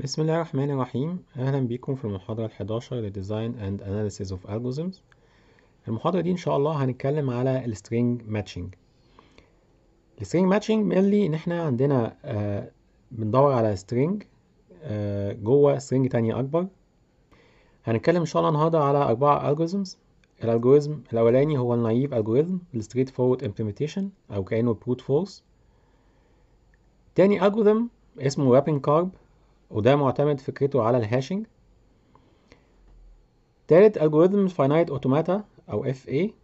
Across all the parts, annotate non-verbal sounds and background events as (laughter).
بسم الله الرحمن الرحيم. أهلا بكم في المحاضرة الحداشر ل Design and Analysis of Algorithms المحاضرة دي إن شاء الله هنتكلم على ال string matching ال string matching mainly إن إحنا عندنا آه بندور على string آه جوه string تانية أكبر. هنتكلم إن شاء الله النهاردة على أربعة algorithms ال algorithm الأولاني هو ال naive algorithm ال straightforward implementation أو كأنه brute force تاني algorithm اسمه Rabin-Karp وده معتمد فكرته على ال hashing. تالت algorithm finite automata أو اي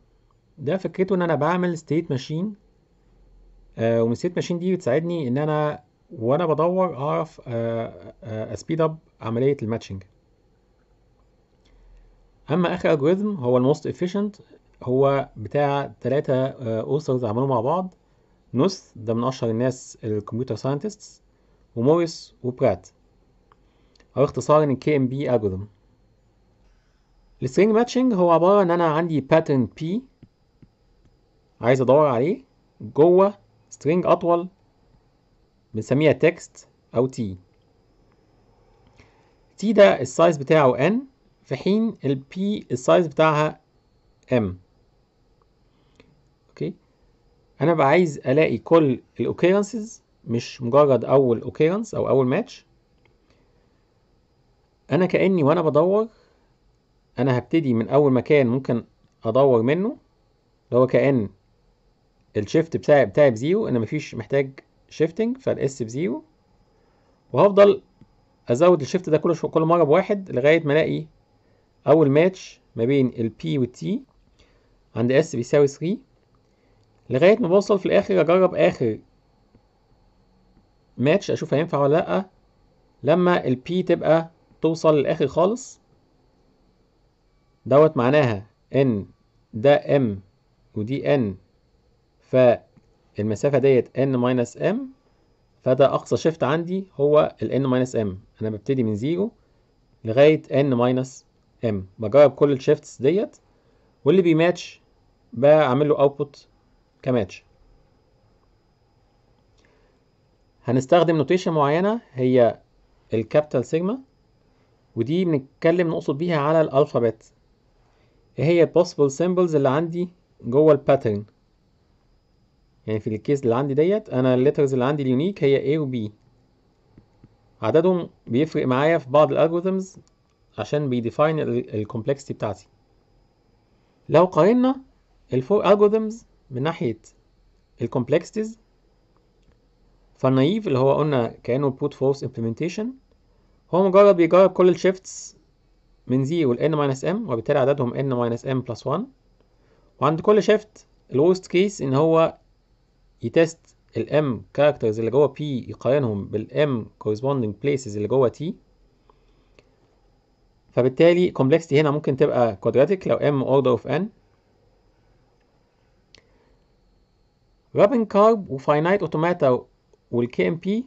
ده فكرته إن أنا بعمل state machine آه ومن state machine دي بتساعدني إن أنا وأنا بدور أعرف آه آه speed up عملية ال matching. أما آخر algorithm هو ال most efficient هو بتاع ثلاثة authors عملوه مع بعض. Knuth ده من أشهر الناس ال computer scientists و Morris و Pratt. أو اختصارا ال KMP algorithm. ال string matching هو عبارة ان أنا عندي pattern P عايز أدور عليه جوه string أطول بنسميها text أو T T ده ال size بتاعه n في حين ال P ال size بتاعها m. okay أنا بقى عايز ألاقي كل ال occurrences مش مجرد أول occurrence أو أول ماتش أنا كأني وأنا بدور أنا هبتدي من أول مكان ممكن أدور منه اللي هو كأن ال shift بتاعي بتاعي ب zero أنا مفيش محتاج shifting ف ال S ب zero. وهفضل أزود ال shift ده كل كل مرة بواحد لغاية ما ألاقي أول ماتش ما بين ال P وال T عند S بيساوي 3 لغاية ما بوصل في الآخر أجرب آخر ماتش أشوف هينفع ولا لأ. لما ال P تبقى توصل للآخر خالص؟ دوت معناها إن ده m ودي n فالمسافة ديت n minus m فده أقصى shift عندي هو ال n minus m. أنا ببتدي من zero لغاية n minus m. بجرب كل ال shifts ديت واللي بيماتش بعمل له output كماتش. هنستخدم notation معينة هي ال capital sigma ودي بنتكلم نقصد بيها على ال alphabet إيه هي possible symbols اللي عندي جوه ال pattern يعني في ال case اللي عندي ديت أنا ال letters اللي عندي ال unique هي A و B. عددهم بيفرق معايا في بعض ال algorithms عشان بي define ال complexity بتاعتي. لو قارنا ال four algorithms من ناحية ال complexities فال naive اللي هو قلنا كأنه brute force implementation هو مجرد بيجرب كل ال shifts من zero ل n minus m وبالتالي عددهم n minus m plus 1 وعند كل shift ال worst case إن هو ي test ال m characters اللي جوه p يقارنهم بال m corresponding places اللي جوه t. فبالتالي complexity هنا ممكن تبقى quadratic لو m order of n. Rabin-Karp و finite automata وال KMP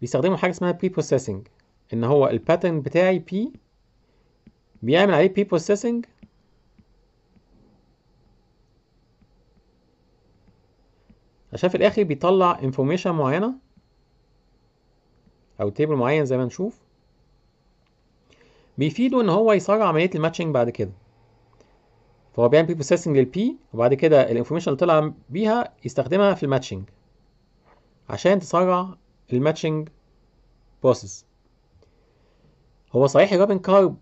بيستخدموا حاجة اسمها preprocessing إن هو ال pattern بتاعي P بيعمل عليه preprocessing عشان في الآخر بيطلع information معينة أو table معين زي ما نشوف. بيفيده إن هو يسرع عملية ال matching بعد كده. فهو بيعمل preprocessing لل P وبعد كده ال information اللي طلع بيها يستخدمها في ال matching. عشان تسرع ال matching process هو صحيح ال Rabin-Karp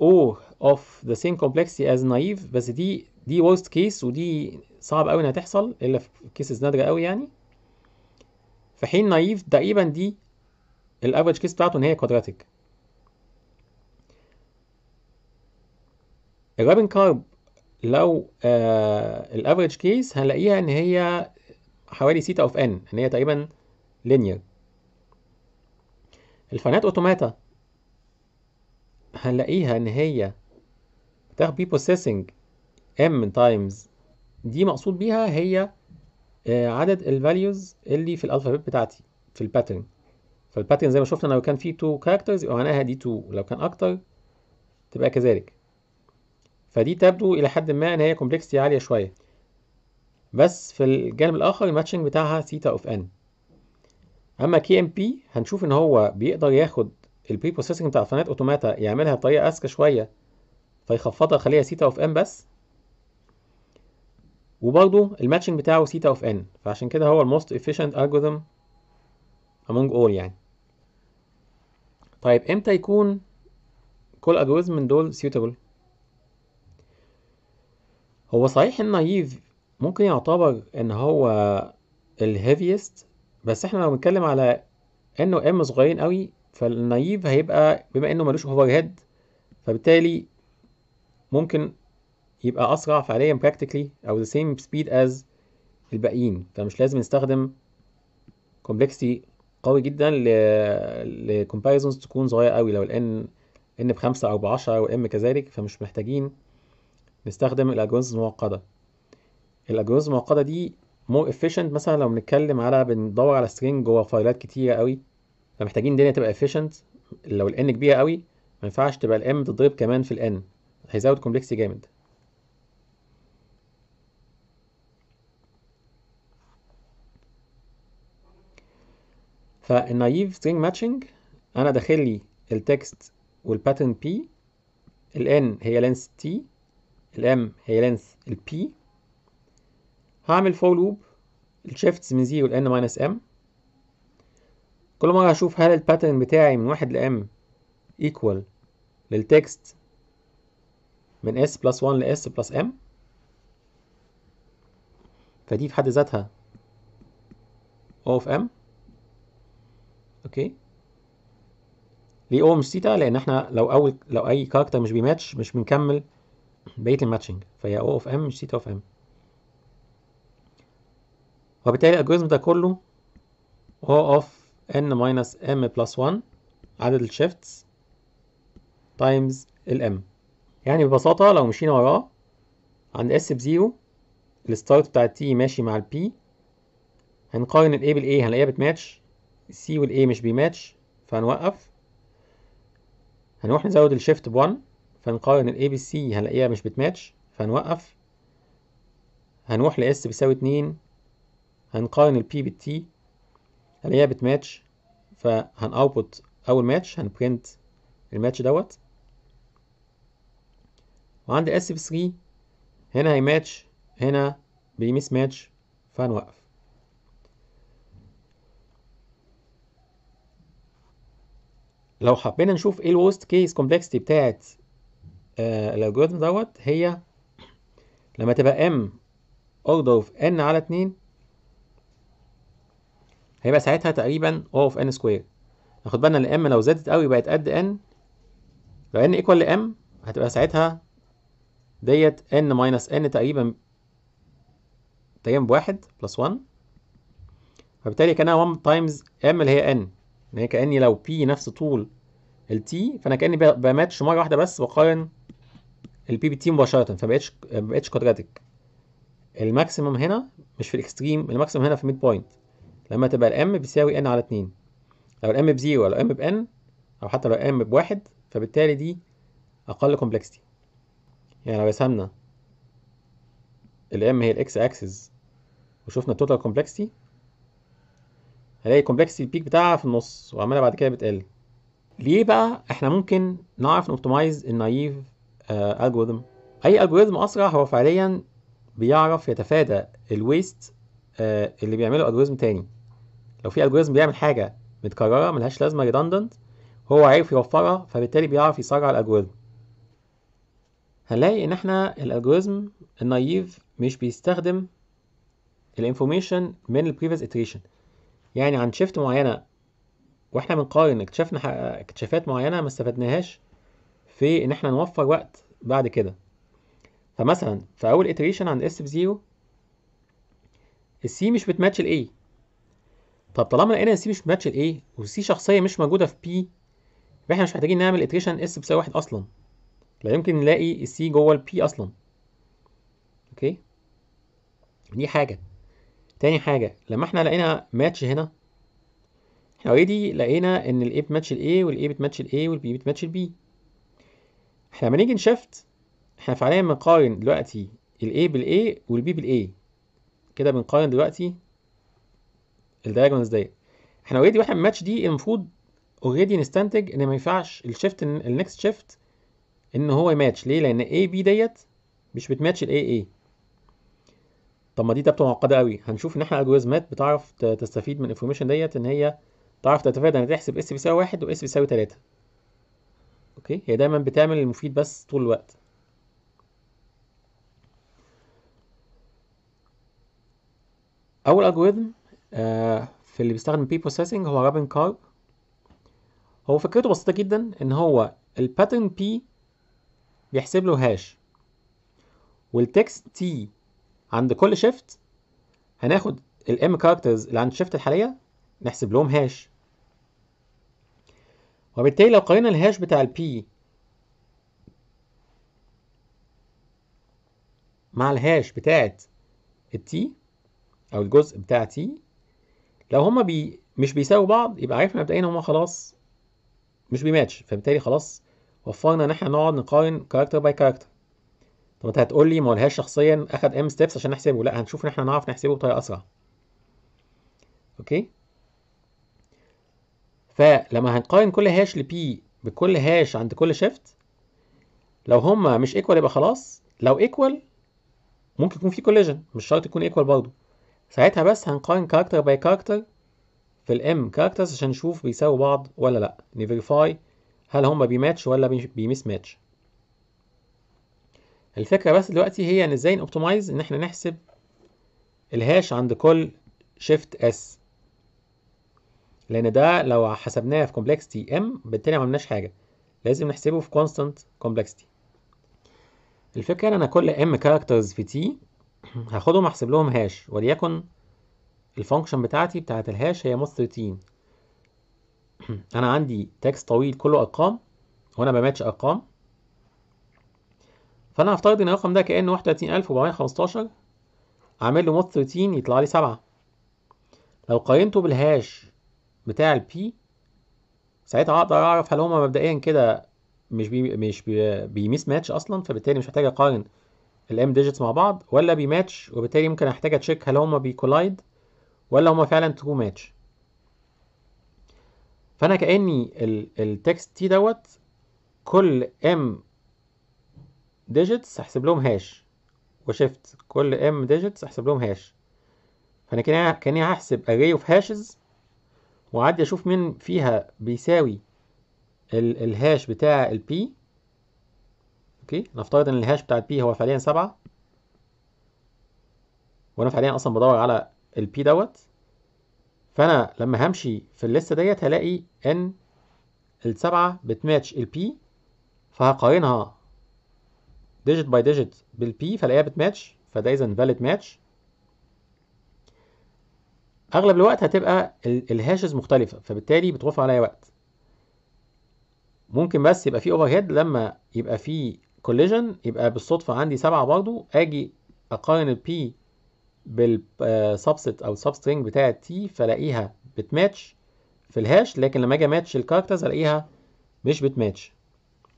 أو of the same complexity as naive بس دي دي worst case ودي صعب قوي إنها تحصل إلا في cases نادرة قوي يعني. في حين naive تقريبا دي ال average case بتاعته إن هي quadratic ال Rabin-Karp لو آه ال average case هنلاقيها إن هي حوالي theta of n إن هي تقريبا linear ال finite automata. هنلاقيها إن هي بتاخد preprocessing m times دي مقصود بيها هي آه عدد ال values اللي في ال alphabet بتاعتي في ال pattern فال pattern زي ما شفنا لو كان فيه 2 characters يبقى معناها دي 2 لو كان أكتر تبقى كذلك. فدي تبدو إلى حد ما إن هي complexity عالية شوية. بس في الجانب الآخر ال matching بتاعها theta of n أما KMP هنشوف إن هو بيقدر ياخد ال preprocessing بتاع ال finite automata يعملها بطريقة أذكى شوية فيخفضها يخليها theta of m بس. وبرضه ال matching بتاعه theta of n فعشان كده هو ال most efficient algorithm among all يعني. طيب إمتى يكون كل algorithm من دول suitable هو صحيح ال naive ممكن يعتبر إن هو ال heaviest بس إحنا لو بنتكلم على إنه m صغيرين قوي فال naive هيبقى بما إنه ملوش overhead فبالتالي ممكن يبقى أسرع فعليا practically أو the same speed as الباقيين. فمش لازم نستخدم complexity قوي جدا ل comparisons تكون صغيرة قوي. لو ال n n بخمسة أو بعشرة و m كذلك فمش محتاجين نستخدم ال algorithms المعقدة. ال algorithms المعقدة دي more efficient مثلا لو بنتكلم على بندور على string جوه فايلات كتيرة قوي فمحتاجين الدنيا تبقى efficient. لو ال n كبيرة قوي ما ينفعش تبقى ال m تضرب كمان في ال n هيزود complexity جامد. فال naive string matching أنا داخل لي ال text وال pattern p. ال n هي length t ال m هي length ال p. هعمل for loop ال shifts من 0 ل n minus m. كل مرة هشوف هل ال pattern بتاعي من واحد ل m equal للتكست من s plus 1 ل s plus m. فدي في حد ذاتها O of m. okay. ليه أو مش سيتا لأن إحنا لو أول لو أي character مش بيماتش مش بنكمل بقية ال matching. فهي O of m مش theta of m وبالتالي ال algorithm ده كله O of n minus m plus 1 عدد ال shifts times ال m يعني ببساطة لو مشينا وراه عند اس بزيرو الستارت بتاع التي ماشي مع البي هنقارن ال a بال a هنلاقيها بتماتش. السي والاي مش بيماتش فهنوقف. هنروح نزود ال shift ب1 فنقارن الاي بالسي هنلاقيها مش بتماتش فهنوقف. هنروح ل s بيساوي اتنين. هنقارن البي بالتي هنلاقيها بتماتش؟ فهنأوتبوت أول ماتش هنبرنت الماتش دوت. وعند s ب 3 هنا هيماتش هنا بي mismatch فهنوقف لو حبينا نشوف إيه ال worst case complexity بتاعت آه ال algorithm دوت هي لما تبقى m order of n على 2 هيبقى ساعتها تقريبا O of n square ناخد بالنا إن m لو زادت قوي بقت قد n. لو n equal ل m هتبقى ساعتها ديت n minus n تقريبا تقريبا بواحد plus 1 فبالتالي كأنها 1 times m اللي هي n. إن هي كأني لو p نفس طول ال t فأنا كأني بماتش مرة واحدة بس بقارن ال p بالt مباشرة. فمبقتش مبقتش quadratic ال maximum هنا مش في ال extreme ال maximum هنا في midpoint لما تبقى ال m بيساوي n على 2 لو ال m ب zero لو m بn أو حتى لو m بواحد فبالتالي دي أقل complexity يعني لو رسمنا ال m هي ال x axis وشفنا ال total complexity هلاقي ال complexity ال peak بتاعها في النص وعمالة بعد كده بتقل. ليه بقى؟ إحنا ممكن نعرف ن optimize ال naive algorithm أي algorithm أسرع هو فعليا بيعرف يتفادى ال waste آه اللي بيعمله algorithm تاني. لو في algorithm بيعمل حاجة متكررة ملهاش لازمة redundant هو عارف يوفرها فبالتالي بيعرف يسرع ال algorithm هنلاقي إن إحنا ال algorithm ال naive مش بيستخدم ال information من ال previous iteration. يعني عن shift معينة وإحنا بنقارن اكتشفنا اكتشافات معينة ما استفدناهاش في إن إحنا نوفر وقت بعد كده. فمثلا في أول iteration عند اس بزيرو السي مش بتماتش الاي طب طالما لقينا السي مش بتماتش الاي والسي شخصية مش موجودة في p يبقى إحنا مش محتاجين نعمل iteration s بيساوي واحد أصلا. لا يمكن نلاقي ال c جوه ال p أصلا. okay؟ دي حاجة. تاني حاجة لما إحنا لقينا ماتش هنا إحنا already لقينا إن الاي بتماتش الاي والاي بتماتش الاي والبي بتماتش البي إحنا لما نيجي ن shift إحنا فعليا بنقارن دلوقتي الاي بالاي والبي بالاي كده بنقارن دلوقتي ال diagonals ديت إحنا already وإحنا بنماتش دي المفروض already نستنتج ان ما ينفعش ال shift ال next shift ان هو يماتش. ليه؟ لأن a b ديت مش بت match ال a a طب ما دي تبقى معقدة قوي هنشوف إن إحنا ال algorithmات بتعرف تستفيد من ال information ديت إن هي تعرف تتفادى. ان تحسب s بيساوي واحد و s بيساوي تلاتة. okay؟ هي دايما بتعمل المفيد بس طول الوقت. أول algorithm في اللي بيستخدم preprocessing هو Rabin-Karp هو فكرته بسيطة جدا إن هو ال pattern p بيحسب له hash وال text t عند كل shift هناخد ال m characters اللي عند ال shift الحالية نحسب لهم hash وبالتالي لو قارنا ال hash بتاع ال p مع ال hash بتاعت ال t أو الجزء بتاع t لو هما بي مش بيساووا بعض يبقى عرفنا مبدئيا هما خلاص مش بيماتش. فبالتالي خلاص وفرنا إن إحنا نقعد نقارن character by character طب أنت هتقول لي ما هو ال hash شخصيا أخد m steps عشان نحسبه. لا هنشوف إن إحنا نعرف نحسبه بطريقة أسرع. okay؟ فلما هنقارن كل hash ل p بكل hash عند كل shift لو هما مش equal يبقى خلاص. لو equal ممكن يكون في collision مش شرط يكون equal برضه. ساعتها بس هنقارن character by character في ال m characters عشان نشوف بيساووا بعض ولا لأ. ن verify هل هما بيماتش ولا بي mismatch الفكرة بس دلوقتي هي إن إزاي ن optimize إن إحنا نحسب ال hash عند كل shift s لأن ده لو حسبناه في complexity m بالتالي ما عملناش حاجة. لازم نحسبه في constant complexity الفكرة إن أنا كل m characters في T (clears throat) هاخدهم احسب لهم hash. وليكن ال function بتاعتي بتاعت ال hash هي mod 13 (clears throat) أنا عندي text طويل كله أرقام وأنا بماتش أرقام. فأنا هفترض إن الرقم ده كأنه 31415 أعمل له mod 13 يطلع لي 7 لو قارنته بال hash بتاع ال P ساعتها أقدر أعرف هل هما مبدئيا كده مش بي مش بي بي mismatch أصلا فبالتالي مش محتاج أقارن ال m digits مع بعض ولا بيماتش وبالتالي ممكن أحتاج أ check هل هما بي collide ولا هما فعلا true match. فأنا كأني ال text T دوت كل m digits هحسب لهم هاش وشيفت كل m digits هحسب لهم hash فأنا كأني كأني هحسب array of hashes وأعدي أشوف مين فيها بيساوي ال hash بتاع ال P okay؟ نفترض إن ال hash بتاع ال P هو فعليا سبعة. وأنا فعليا أصلا بدور على ال P دوت. فأنا لما همشي في الليستة ديت هلاقي إن السبعة بت match ال P فهقارنها digit by digit بال P فلاقيها بتماتش. فده اذا valid match أغلب الوقت هتبقى ال hashes مختلفة فبالتالي بتوفر عليا وقت. ممكن بس يبقى في overhead لما يبقى في collision يبقى بالصدفة عندي سبعة برضو. آجي أقارن البي بالسبست أو السبسترينج بتاع التي فلاقيها بتماتش في ال hash لكن لما أجي match ال characters ألاقيها مش بتماتش.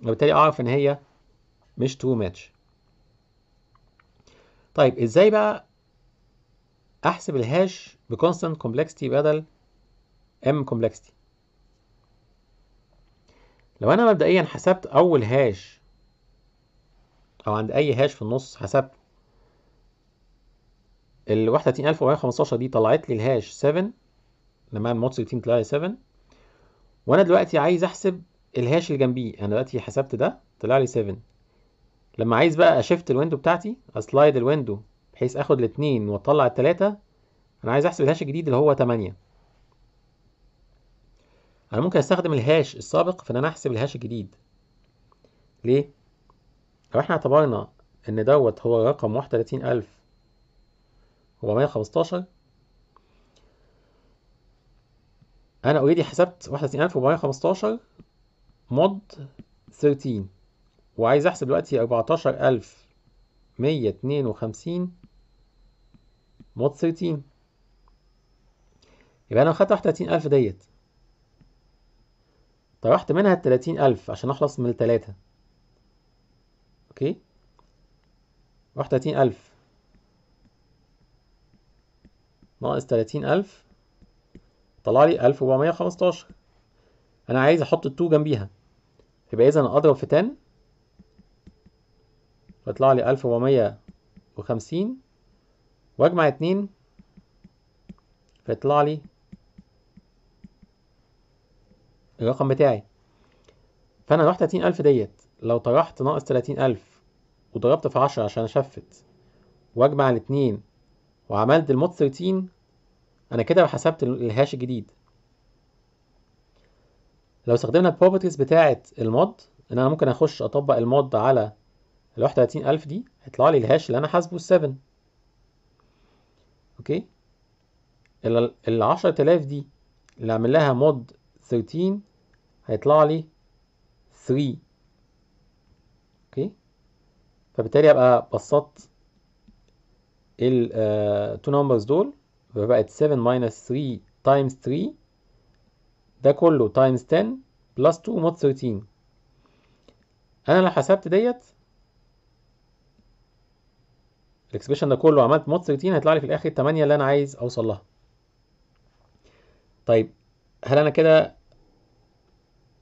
وبالتالي أعرف إن هي مش true match طيب إزاي بقى أحسب ال hash ب constant complexity بدل m complexity لو أنا مبدئيا حسبت أول hash أو عند أي hash في النص حسبت. ال 31415 دي طلعت لي ال hash 7 لما اعمل mod 13 طلع لي 7 وأنا دلوقتي عايز أحسب ال hash اللي جنبيه. أنا دلوقتي حسبت ده طلع لي 7 لما عايز بقى ا shift ال window بتاعتي أ slide ال window بحيث آخد الاثنين وأطلع الثلاثه أنا عايز أحسب ال hash الجديد اللي هو 8 أنا ممكن أستخدم ال hash السابق في إن أنا أحسب ال hash الجديد. ليه؟ لو إحنا اعتبرنا ان دوت هو رقم 31415 أنا already حسبت 31415 mod 13 وعايز احسب دلوقتي 14152 mod 13 يبقى أنا خدت 31000 ديت طرحت منها ال 30000 عشان اخلص من التلاتة. okay. 31000 ناقص 30000 طلع لي 1415 أنا عايز أحط ال2 جنبيها. يبقى اذا أضرب في 10 فيطلع لي 1450 وأجمع 2 فيطلع لي الرقم بتاعي. فأنا ال 31000 ديت. لو طرحت ناقص 30000 وضربت في 10 عشان أشفت وأجمع الاتنين وعملت ال mod 13 أنا كده حسبت ال hash الجديد. لو استخدمنا ال properties بتاعه ال mod إن أنا ممكن أخش أطبق ال mod على ال 31000 دي هيطلع لي ال hash اللي أنا حاسبه 7 okay؟ ال 10000 دي اللي أعمل لها mod 13 هيطلع لي 3 okay. فبالتالي ابقى بسطت ال two numbers دول فبقت 7 minus 3 times 3 ده كله times 10 plus 2 mod 13 أنا لو حسبت ديت. ال expression ده كله عملت mod 13 هيطلع لي في الآخر 8 اللي أنا عايز أوصل لها. طيب هل أنا كده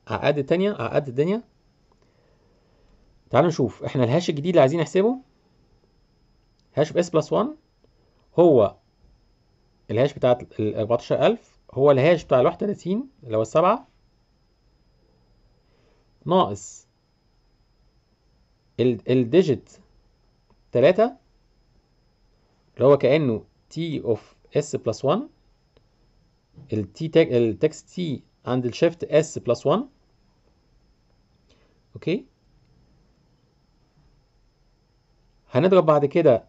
عقدت التانية؟ عقدت الدنيا؟ تعالوا نشوف. إحنا ال hash الجديد اللي عايزين نحسبه hash ب s plus 1 هو ال hash بتاع ال 14000 هو ال hash بتاع ال 31 اللي هو السبعة. ناقص ال digit 3 اللي هو كأنه T of s plus 1 ال T ال text T عند ال shift s plus 1 okay؟ هنضرب بعد كده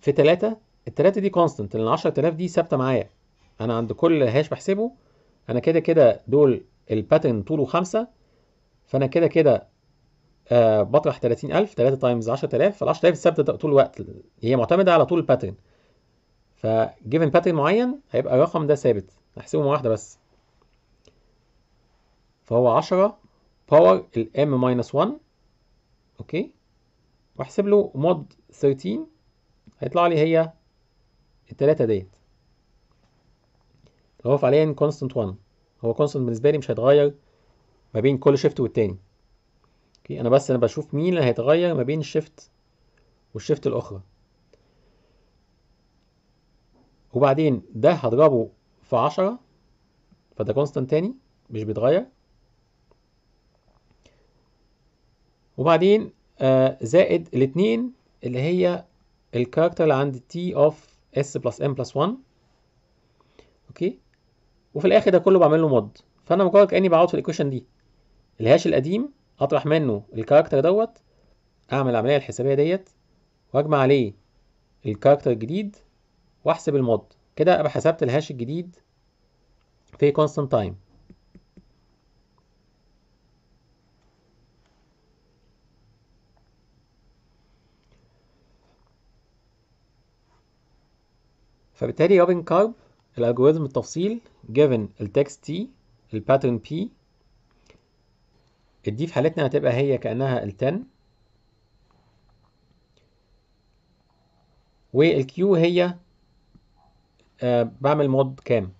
في 3 التلاتة دي constant لأن 10000 دي ثابتة معايا. أنا عند كل hash بحسبه أنا كده كده دول ال pattern طوله 5 فأنا كده كده آه بطرح 30000 3 times 10000 فال 10000 ثابته طول الوقت. هي معتمدة على طول ال pattern ف given pattern معين هيبقى الرقم ده ثابت. هحسبه مرة واحدة بس. فهو 10 power ال m minus 1 okay؟ واحسب له mod 13 هيطلع لي هي التلاتة ديت. هو فعليا constant 1 هو constant بالنسبة لي مش هيتغير ما بين كل shift والتاني. okay؟ أنا بس أنا بشوف مين اللي هيتغير ما بين ال shift وال shift الأخرى. وبعدين ده هضربه في عشرة فده constant تاني مش بيتغير. وبعدين آه زائد الاتنين اللي هي ال character اللي عند T of S plus M plus 1 okay؟ وفي الآخر ده كله بعمل له mod فأنا مجرد كأني بعوض في ال equation دي. ال hash القديم أطرح منه ال character دوت أعمل العملية الحسابية ديت وأجمع عليه ال character الجديد وأحسب ال mod كده أبقى حسبت ال hash الجديد في constant time. فبالتالي رابين كارب ال algorithm التفصيل given ال text t ال pattern p ال d في حالتنا هتبقى هي كأنها ال 10 وال q هي آه بعمل mod كام.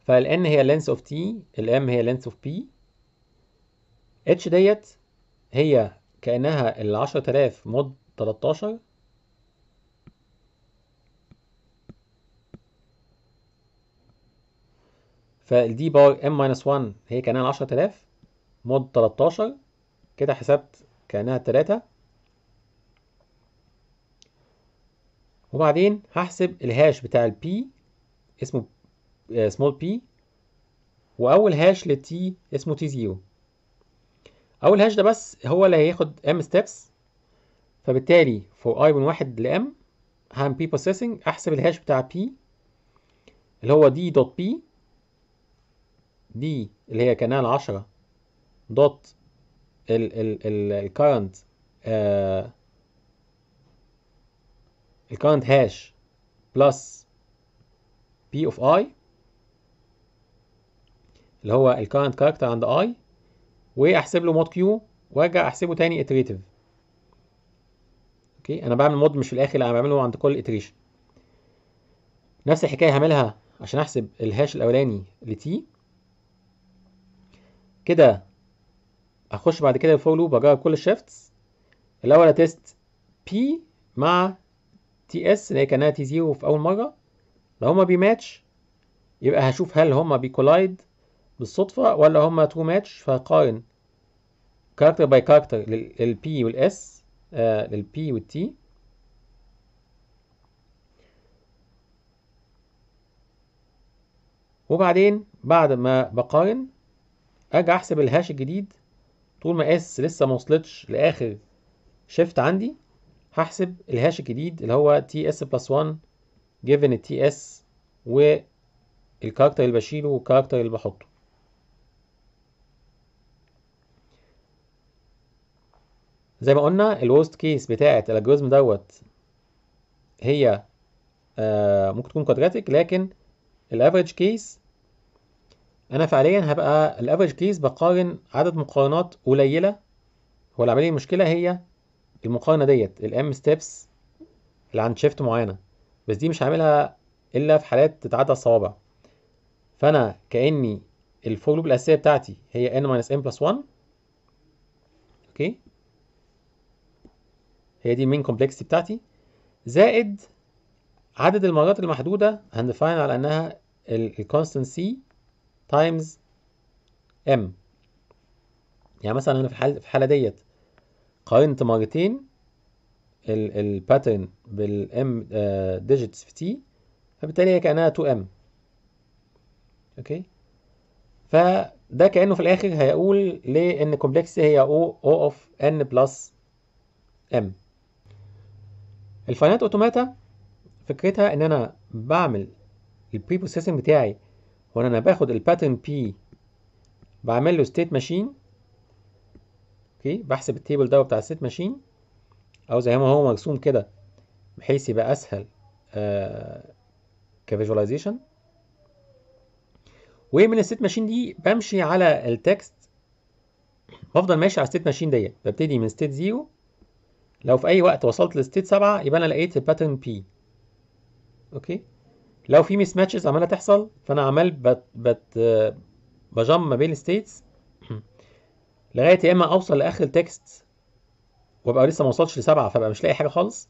فال n هي length of t ال m هي length of p. H ديت هي كأنها ال 10000 mod 13 فال d power m minus 1 هي كأنها 10000 mod 13 كده حسبت كأنها 3 وبعدين هحسب ال hash بتاع ال p اسمه small p وأول hash لل t اسمه t 0 أول hash ده بس هو اللي هياخد m steps فبالتالي for i من واحد ل m هعمل preprocessing أحسب ال hash بتاع p اللي هو d dot p دي اللي هي كان ال 10 dot ال ال ال ال current ال current hash plus p of i اللي هو ال current character عند i وأحسب له mod q وأرجع أحسبه تاني iterative okay؟ أنا بعمل mod مش في الآخر لا أنا بعمله عند كل iteration نفس الحكاية هعملها عشان أحسب ال hash الأولاني ل t كده أخش بعد كده ال for loop أجرب كل ال shifts الأول أ test p مع t s اللي هي كأنها t zero في أول مرة. لو هما بيماتش يبقى هشوف هل هما بي collide بالصدفة ولا هما true match فهقارن character by character لل p وال s آه لل p وال t وبعدين بعد ما بقارن ارجع أحسب ال hash الجديد. طول ما s لسه ما وصلتش لآخر shift عندي هحسب ال hash الجديد اللي هو t s plus 1 given ال t s وال character اللي بشيله وال character اللي بحطه. زي ما قلنا ال worst case بتاعه ال algorithm دوت هي آه ممكن تكون quadratic لكن ال average case أنا فعليا هبقى ال average case بقارن عدد مقارنات قليلة هو اللي عامل لي المشكلة هي المقارنة ديت ال m steps اللي عند shift معينة. بس دي مش هعملها إلا في حالات تتعد على الصوابع. فأنا كأني ال for loop الأساسية بتاعتي هي n minus m plus 1 okay؟ هي دي ال main complexity بتاعتي. زائد عدد المرات المحدودة هن define على إنها ال constant c times m يعني مثلا أنا في الحاله في الحاله ديت قارنت مرتين ال pattern بال m digits في t فبالتالي هي كأنها 2 m okay؟ فده كأنه في الآخر هيقول لأن complexity هي O O of n plus m ال finite automata فكرتها إن أنا بعمل ال preprocessing بتاعي هو أنا باخد ال pattern p بعمل له state machine okay بحسب ال table ده بتاع ال state machine أو زي ما هو مرسوم كده بحيث يبقى أسهل آه ك visualization. ومن ال state machine دي بمشي على ال text بفضل ماشي على ال state machine ديت ببتدي من state zero لو في أي وقت وصلت ل state سبعة يبقى أنا لقيت ال pattern p okay؟ لو في mismatches عمالة تحصل فأنا عمال بت بت ب jump ما بين ال states (clears throat) لغاية يا إما أوصل لآخر ال text وأبقى لسه ما وصلتش لسبعه فأبقى مش لاقي حاجة خالص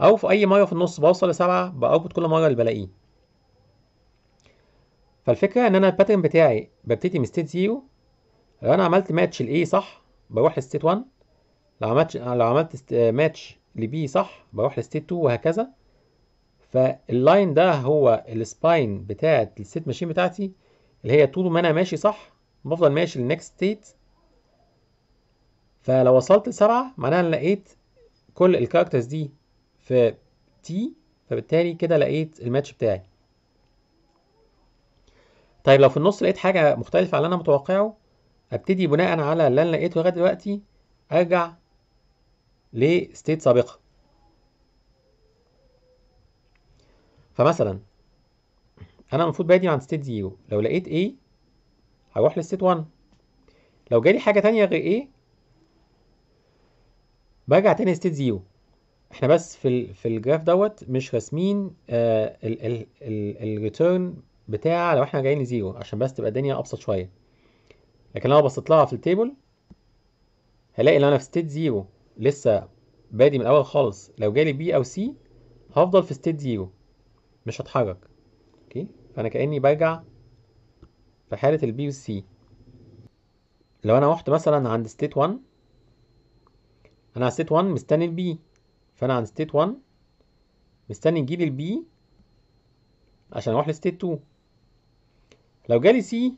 أو في أي مرة في النص بوصل لسبعه ب output كل مرة اللي بلاقيه. فالفكرة إن أنا ال pattern بتاعي ببتدي من state zero لو أنا عملت match ل a صح بروح ل state 1 لو عملت لو عملت match ل b صح بروح ل state 2 وهكذا. فال line ده هو ال spine بتاعت ال state machine بتاعتي اللي هي طول ما أنا ماشي صح بفضل ماشي لل next state فلو وصلت لسبعة معناها أنا لقيت كل ال characters دي في t فبالتالي كده لقيت الماتش بتاعي. طيب لو في النص لقيت حاجة مختلفة عن اللي أنا متوقعه أبتدي بناء على اللي أنا لقيته لغاية دلوقتي أرجع ل state سابقة. فمثلا أنا المفروض بادي عند state zero لو لقيت A هروح ل state 1 لو جالي حاجة تانية غير A برجع تاني state zero إحنا بس في ال في ال graph دوت مش راسمين ال return بتاع لو إحنا جايين ل zero عشان بس تبقى الدنيا أبسط شوية. لكن لو بصيت لها في ال table هلاقي لو أنا في state zero لسه بادي من الأول خالص. لو جالي B أو C هفضل في state zero مش هتحرك. okay؟ فأنا كأني برجع في حالة ال B وال C لو أنا رحت مثلا عند state 1 أنا على state 1 مستني ال B فأنا عند state 1 مستني يجيلي ال B عشان أروح ل state 2 لو جالي C،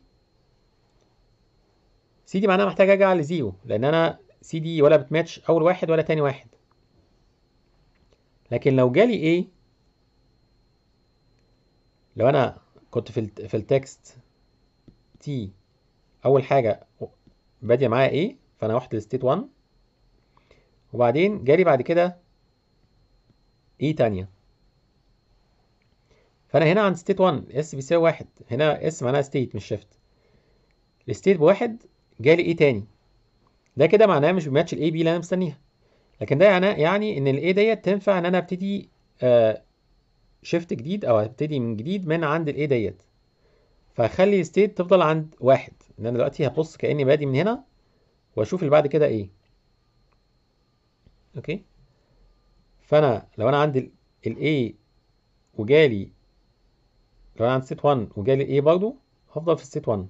C دي معناها محتاج أرجع ل zero لأن أنا C دي ولا بتماتش أول واحد ولا تاني واحد. لكن لو جالي A لو أنا كنت في في ال text T أول حاجة بادية معايا A فأنا رحت ل state 1 وبعدين جالي بعد كده A تانية. فأنا هنا عند state 1 S بيساوي واحد. هنا S معناها state مش shift ال state بواحد جالي A تاني. ده كده معناه مش ب match ال A B اللي أنا مستنيها. لكن ده يعني يعني إن ال A ديت تنفع إن أنا أبتدي آه shift جديد أو هبتدي من جديد من عند ال A ديت. فهخلي ال state تفضل عند واحد. إن أنا دلوقتي هبص كأني بادي من هنا وأشوف اللي بعد كده إيه. okay؟ فأنا لو أنا عندي ال A وجالي لو أنا عند state 1 وجالي ال A برضو هفضل في state 1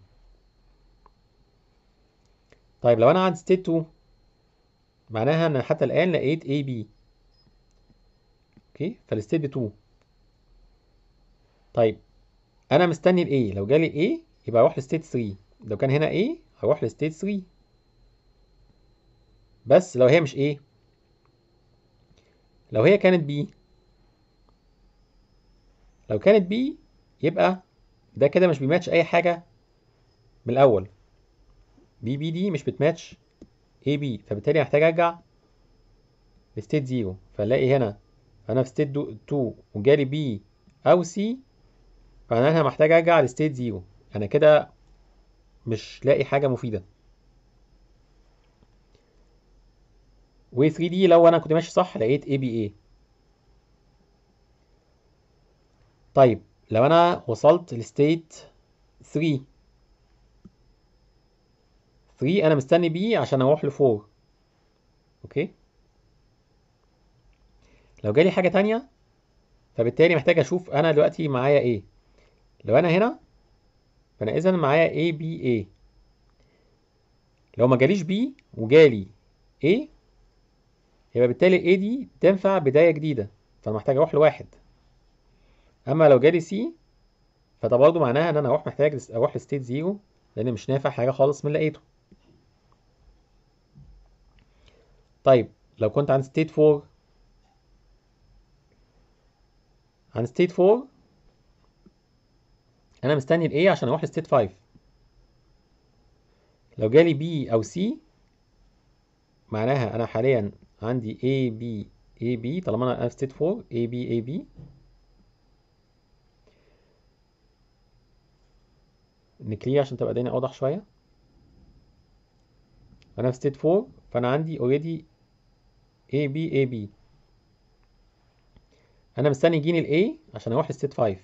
طيب لو أنا عند state 2 معناها إن حتى الآن لقيت A B okay؟ فال state ب 2 طيب أنا مستني ال A لو جالي ال A يبقى أروح ل state 3 لو كان هنا A هروح ل state 3 بس لو هي مش A لو هي كانت B لو كانت B يبقى ده كده مش بيماتش أي حاجة من الأول. B B دي مش بت match A B فبالتالي هحتاج أرجع ل state 0 فنلاقي هنا أنا في state 2 وجالي B أو C فأنا محتاج أرجع ل state 0 أنا كده مش لاقي حاجة مفيدة. و 3 دي لو أنا كنت ماشي صح لقيت A B A طيب لو أنا وصلت ل state 3 3 أنا مستني B عشان أروح ل 4 okay؟ لو جالي حاجة تانية فبالتالي محتاج أشوف أنا دلوقتي معايا إيه لو أنا هنا فانا اذا معايا A لو ما جاليش B وجالي A يبقى بالتالي ال A دي تنفع بداية جديدة فانا محتاج أروح لواحد. أما لو جالي C فده برضه معناها إن أنا أروح محتاج أروح ل state zero لأن مش نافع حاجة خالص من لقيته. طيب لو كنت عند state 4 عند state 4 أنا مستني ال A عشان أروح ل state 5 لو جالي B أو C معناها أنا حاليا عندي A B A B طالما أنا في state 4 A B A B. نكليه عشان تبقى الدنيا أوضح شوية. أنا في state 4 فأنا عندي already A B A B. أنا مستني يجيني ال A عشان أروح ل state 5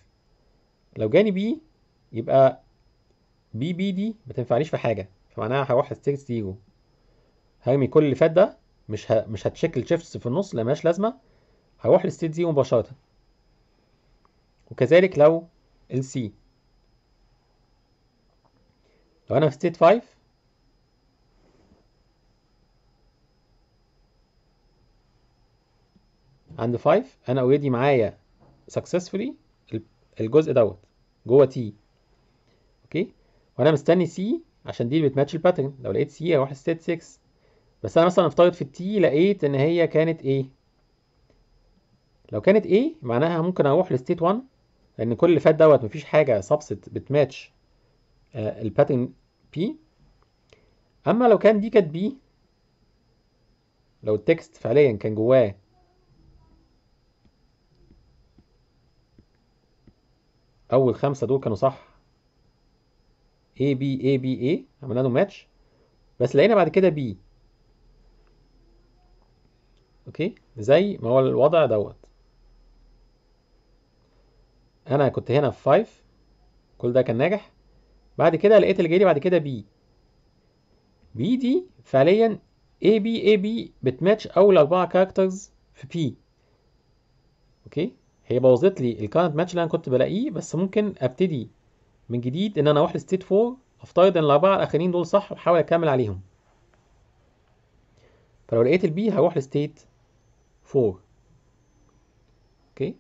لو جاني B يبقى B B دي ما تنفعنيش في حاجة. فمعناها هروح ل state 0 هرمي كل اللي فات ده مش ه... مش ه check ال shifts في النص لا مالهاش لازمة. هروح ل state 0 مباشرة. وكذلك لو ال C لو أنا في state 5 عند 5 أنا already معايا successfully الجزء دوت جوه T وأنا مستني C عشان دي بت match ال pattern. لو لقيت C أروح state 6 بس أنا مثلا افترض في ال T لقيت ان هي كانت A لو كانت A معناها ممكن أروح ل state 1 لأن كل اللي فات دوت مفيش حاجة subset بت match آه ال pattern P اما لو كان دي كانت B لو ال text فعليا كان جواه أول خمسة دول كانوا صح A B A B A. عملنا له ماتش بس لقينا بعد كده B. okay؟ زي ما هو الوضع دوت. أنا كنت هنا في 5 كل ده كان ناجح. بعد كده لقيت اللي جاي لي بعد كده B. B دي فعليا A B A B بتماتش أول أربعة characters في P. okay؟ هي بوظت لي ال current match اللي أنا كنت بلاقيه بس ممكن أبتدي من جديد إن أنا أروح ل state 4 أفترض إن الأربعة الأخرين دول صح وأحاول أكمل عليهم. فلو لقيت ال B هروح ل state 4 okay؟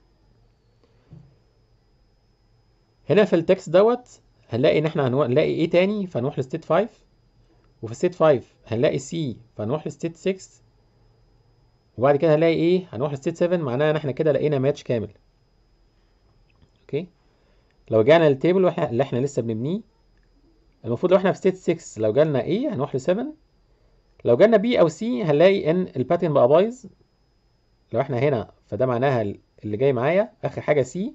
هنا في ال text دوت هنلاقي إن إحنا هنلاقي إيه تاني؟ فنروح ل state 5 وفي state 5 هنلاقي C فنروح ل state 6 وبعد كده هنلاقي إيه؟ هنروح ل state 7 معناها إن إحنا كده لقينا ماتش كامل. أوكي؟ لو جانا لل table اللي إحنا لسه بنبنيه المفروض لو إحنا في state 6 لو جالنا A هنروح ل 7 لو جالنا B أو C هنلاقي إن ال pattern بقى بايظ. لو إحنا هنا فده معناها اللي جاي معايا آخر حاجة سي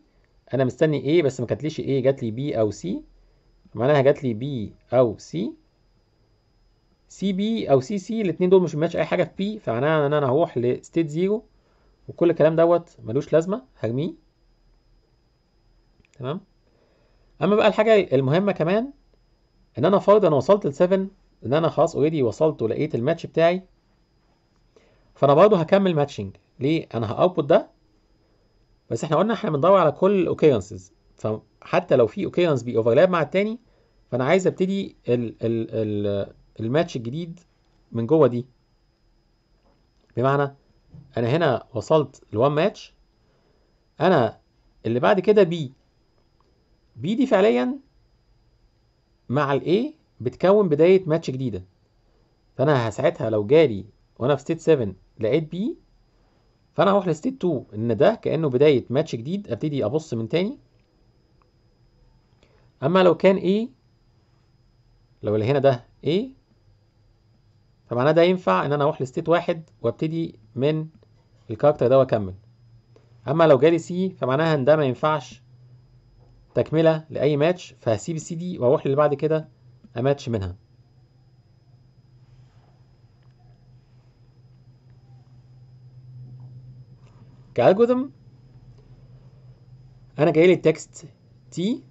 أنا مستني إيه بس ما كانتليش إيه جات لي بي أو سي معناها جات لي سي سي بي أو سي سي الاثنين دول مش ماتش أي حاجة في P فمعناها إن أنا هروح ل state 0 وكل الكلام دوت ملوش لازمة هرميه. تمام؟ أما بقى الحاجة المهمة كمان إن أنا فرضا وصلت ل 7 إن أنا خلاص already وصلت ولقيت الماتش بتاعي فأنا برضه هكمل matching ليه؟ أنا ه output ده بس إحنا قلنا إحنا بندور على كل ال occurrences فحتى لو في occurrence بي overlap مع التاني فأنا عايز أبتدي ال ال ال الماتش الجديد من جوه دي. بمعنى أنا هنا وصلت ل one match أنا اللي بعد كده B B دي فعليا مع ال A بتكون بداية ماتش جديدة. فأنا ساعتها لو جالي وأنا في state 7 لقيت B فأنا هروح ل state 2 إن ده كأنه بداية ماتش جديد أبتدي أبص من تاني. أما لو كان A لو اللي هنا ده A فمعناه ده ينفع إن أنا أروح ل state واحد وأبتدي من ال character ده وأكمل. أما لو جالي C فمعناها إن ده ما ينفعش تكملة لأي ماتش فهسيب ال C دي وأروح للي بعد كده أماتش منها. ك algorithm أنا جاي لي ال text T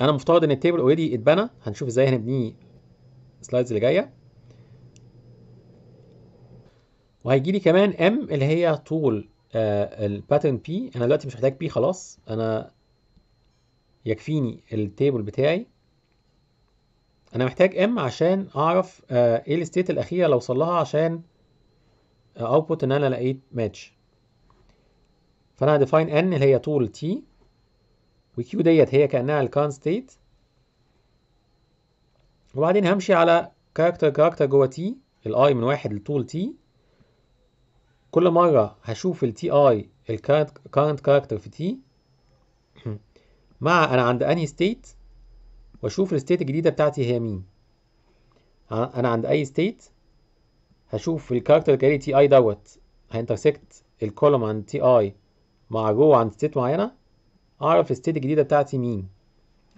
أنا مفترض إن ال table already اتبنى. هنشوف إزاي هنبنيه ال slides اللي جاية. وهيجي لي كمان M اللي هي طول. ال pattern P أنا دلوقتي مش محتاج P خلاص. أنا يكفيني ال table بتاعي. أنا محتاج M عشان أعرف آه إيه ال state الأخيرة لو أوصل لها عشان output إن أنا لقيت ماتش فأنا ه define N اللي هي طول T و Q ديت هي كأنها ال current state وبعدين همشي على character character جوه T ال i من واحد لطول T كل مرة هشوف ال T i ال current character في T مع أنا عند أنهي state وأشوف ال state الجديدة بتاعتي هي مين. أنا عند أي state هشوف ال character اللي جاي T i دوت. ه intersect ال column عند T i مع جو عند state معينة أعرف ال state الجديدة بتاعتي مين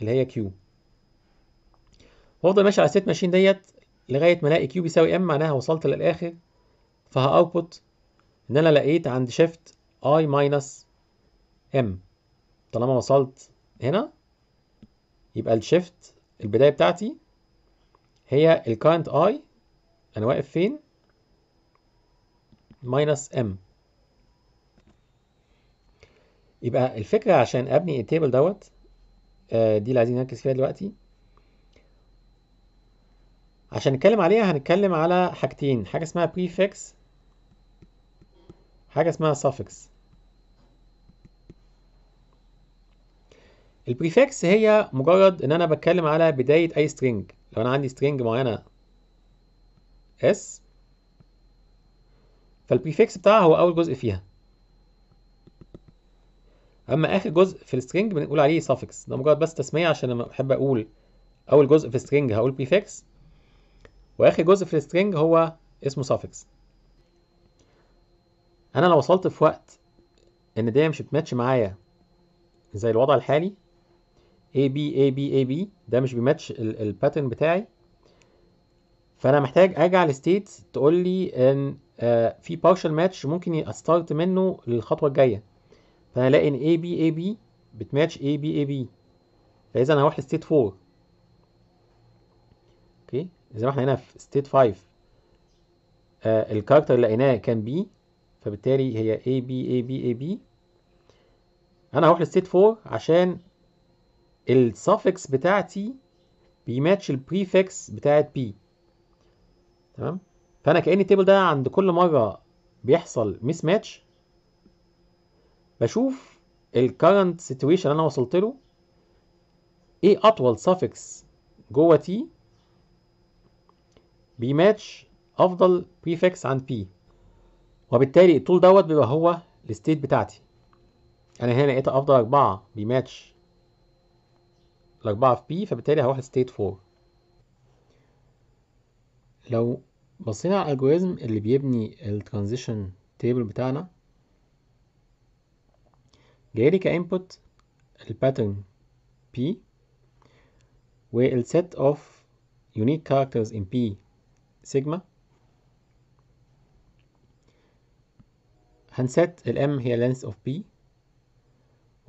اللي هي Q وأفضل ماشي على ال state machine ديت لغاية ما ألاقي Q بيساوي M معناها وصلت للآخر. فه output إن أنا لقيت عند shift i minus M طالما وصلت هنا يبقى ال shift البداية بتاعتي هي ال current i أنا واقف فين؟ minus M يبقى الفكرة عشان أبني ال table دوت آه دي اللي عايزين نركز فيها دلوقتي. عشان نتكلم عليها هنتكلم على حاجتين حاجة اسمها prefix حاجة اسمها suffix. ال prefix هي مجرد إن أنا بتكلم على بداية أي string. لو أنا عندي string معينة s فال prefix بتاعها هو أول جزء فيها. أما آخر جزء في ال string بنقول عليه suffix. ده مجرد بس تسمية عشان لما احب أقول أول جزء في ال string هقول prefix وآخر جزء في ال string هو اسمه suffix. أنا لو وصلت في وقت إن ده مش بتماتش معايا زي الوضع الحالي A B A B A B ده مش بي match ال pattern بتاعي فأنا محتاج أرجع ل state تقول لي إن آه في partial match ممكن start منه للخطوة الجاية. فأنا ألاقي إن A B A B بت match A B A B. فإذا أنا هروح ل state 4 أوكي؟ ما إحنا هنا في state 5 آه ال character اللي لقيناه كان B. فبالتالي هي A B A B A B. أنا هروح ل state 4 عشان ال suffix بتاعتي بي match ال prefix بتاعت P. تمام؟ فأنا كأن ال table ده عند كل مرة بيحصل mismatch بشوف ال current situation أنا وصلت له إيه أطول suffix جوه T بي match أفضل prefix عند P وبالتالي الطول دوت بيبقى هو ال state بتاعتي. أنا هنا لقيت أفضل أربعة بيماتش الأربعة في P فبالتالي هروح ل state 4 لو بصينا على ال algorithm اللي بيبني ال transition table بتاعنا جايلي ك input ال pattern P وال set of unique characters in P sigma. هنسيت ال M هي length of P.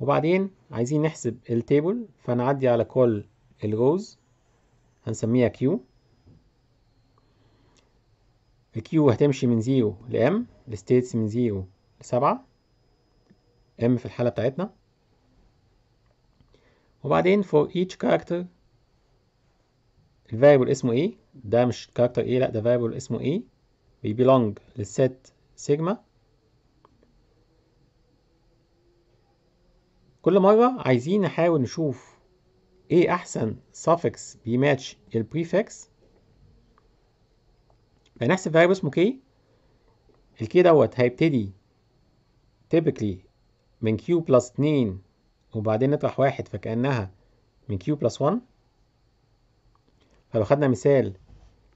وبعدين عايزين نحسب ال table فنعدي على كل ال rows هنسميها q ال q هتمشي من زيرو ل m ال states من زيرو لسبعة m في الحالة بتاعتنا. وبعدين for each character ال variable اسمه إيه؟ ده مش character إيه لأ ده variable اسمه إيه؟ بي belong لل set sigma كل مرة عايزين نحاول نشوف إيه احسن suffix بي match ال prefix فنحسب variable اسمه k ال k دوت هيبتدي typically من q plus 2 وبعدين نطرح واحد فكأنها من q plus 1 فلو خدنا مثال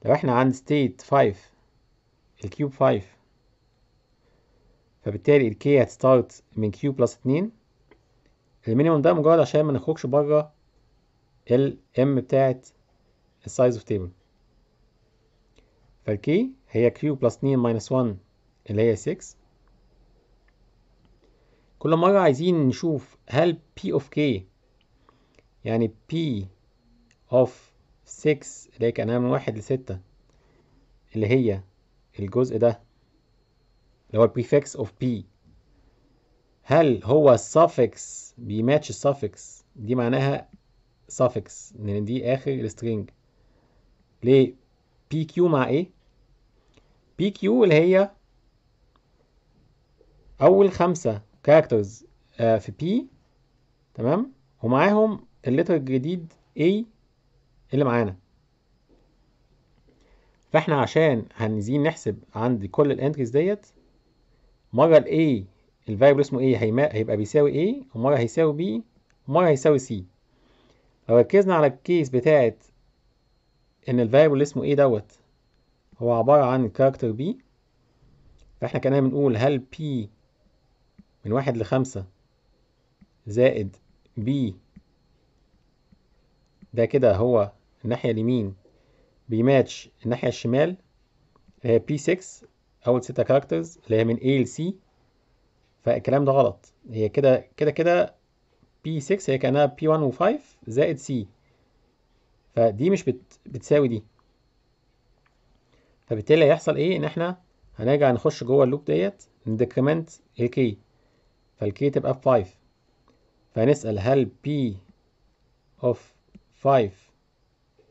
لو إحنا عند state 5 ال q ب 5 فبالتالي ال k هت start من q plus 2 ال minimum ده مجرد عشان ما نخرجش بره ال m بتاعت ال size of table فال k هي q بلس 2 minus 1 اللي هي 6 كل مرة عايزين نشوف هل p of k يعني p of 6 اللي هي كأنها من واحد لستة اللي هي الجزء ده اللي هو ال prefix of p. هل هو suffix بي match ال suffix دي معناها suffix لأن دي آخر ال string ليه؟ PQ مع إيه؟ PQ اللي هي أول خمسة characters في P. تمام؟ ومعاهم ال letter الجديد A اللي معانا. فإحنا عشان عايزين نحسب عند كل ال entries ديت مرة ال A ال variable اسمه A هيبقى بيساوي A ومرة هيساوي B ومرة هيساوي C لو ركزنا على ال case بتاعت إن ال variable اسمه A دوت هو عبارة عن ال character B فإحنا كنا بنقول هل P من واحد لخمسة زائد B ده كده هو الناحية اليمين بيماتش الناحية الشمال اللي هي P6 أول ستة كاركترز اللي هي من A ل C. فالكلام ده غلط. هي كده كده كده P6 هي كأنها P1 و5 زائد C. فدي مش بت بتساوي دي. فبالتالي هيحصل إيه؟ إن إحنا هنرجع نخش جوه ال loop ديت ن decrement ال k فال k تبقى ب 5 فهنسأل هل P of 5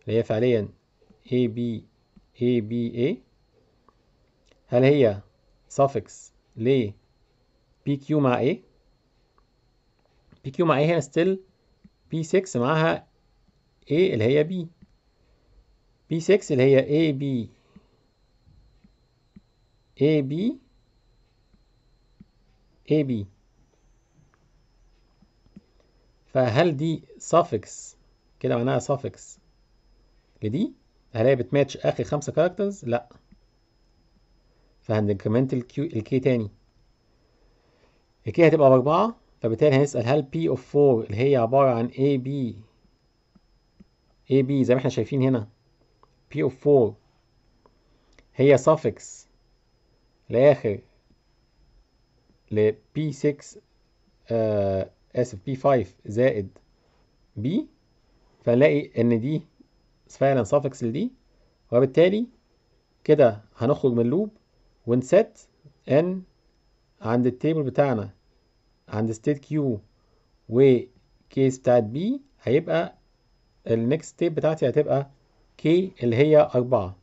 اللي هي فعليا A B A B A هل هي suffix ل PQ مع A. PQ مع A هنا still P6 معاها A اللي هي B. P6 اللي هي A B. A B. A B. فهل دي suffix كده معناها suffix. لدي؟ هل هي بتماتش آخر خمسة كاركترز لا. الكيو الكي تاني. الكي هتبقى بأربعة فبالتالي هنسأل هل P of 4 اللي هي عبارة عن A B A B زي ما إحنا شايفين هنا P of 4 هي suffix لآخر ل P6 آه آسف P5 زائد B. فنلاقي إن دي فعلا suffix لدي. وبالتالي كده هنخرج من اللوب ونست ان عند ال table بتاعنا. عند state q و case بتاعت b هيبقى ال next step بتاعتي هتبقى k اللي هي أربعة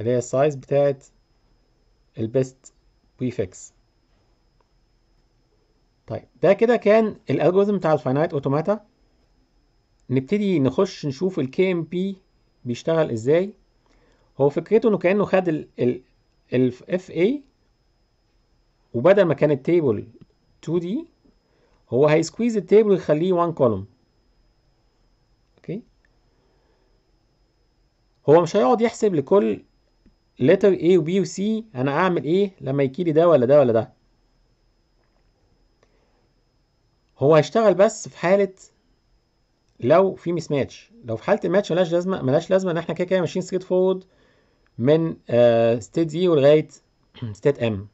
اللي هي ال size بتاعت ال best prefix طيب ده كده كان ال algorithm بتاع ال finite automata نبتدي نخش نشوف ال KMP بيشتغل إزاي. هو فكرته إنه كأنه خد ال ال FA وبدل ما كان ال table 2D هو هي squeeze ال table ويخليه 1 column okay هو مش هيقعد يحسب لكل letter A و B و C أنا أعمل إيه لما يجيلي ده ولا ده ولا ده. هو هيشتغل بس في حالة لو في mismatch لو في حالة الماتش ملهاش لازمة ملهاش لازمة إن إحنا كده كده ماشيين straight forward من state zero لغاية state m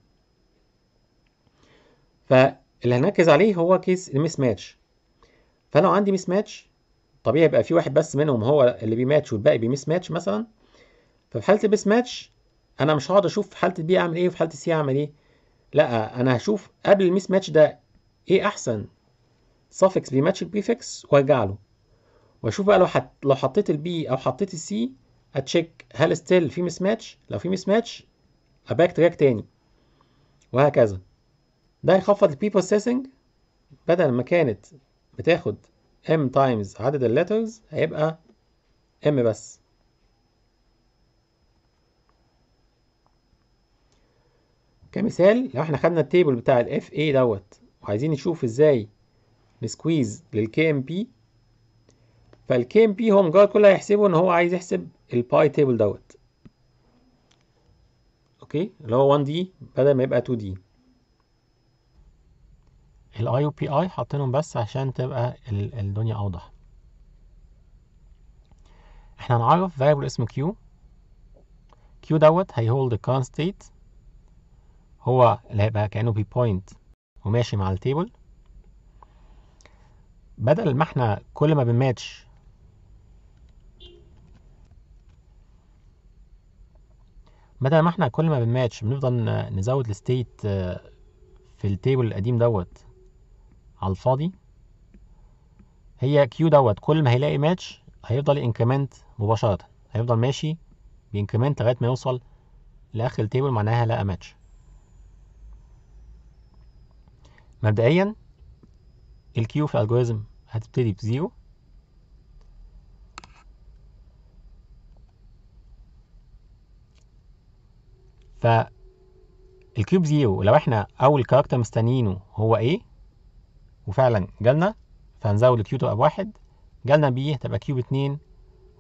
اللي هنركز عليه هو case ال mismatch فلو عندي mismatch طبيعي يبقى في واحد بس منهم هو اللي بيماتش والباقي بي mismatch مثلا. ففي حالة ال mismatch أنا مش هقعد أشوف في حالة ال B أعمل إيه وفي حالة ال C أعمل إيه. لأ أنا هشوف قبل ال mismatch ده إيه أحسن suffix بي match ال prefix وأرجع له. وأشوف بقى لو حط لو حطيت ال B أو حطيت ال C أ check هل still في mismatch لو في mismatch أ backtrack تاني. وهكذا. ده هيخفض ال preprocessing بدل ما كانت بتاخد m times عدد ال letters هيبقى m بس. كمثال لو إحنا خدنا ال table بتاع ال FA دوت وعايزين نشوف إزاي ن squeeze لل KMP فال KMP هو مجرد كل اللي هيحسبه ان هو عايز يحسب ال pi table دوت. okay؟ اللي هو 1D بدل ما يبقى 2D ال A و B A حاطينهم بس عشان تبقى ال- الدنيا أوضح. إحنا هنعرف variable اسمه q. Q دوت هي hold current state. هو اللي هيبقى كأنه بي point وماشي مع ال table بدل ما إحنا كل ما بنماتش بدل ما إحنا كل ما بنماتش بنفضل نزود ال state في ال table القديم دوت. على الفاضي. هي q دوت. كل ما هيلاقي ماتش هيفضل increment مباشرة. هيفضل ماشي ب increment لغاية ما يوصل لآخر ال table معناها لقى ماتش مبدئيا ال Q في ال algorithm هتبتدي ب zero. ف ال Q ب zero لو إحنا أول character مستنيينه هو A وفعلا جالنا فهنزود ال Q تبقى بواحد جالنا B تبقى Q ب اتنين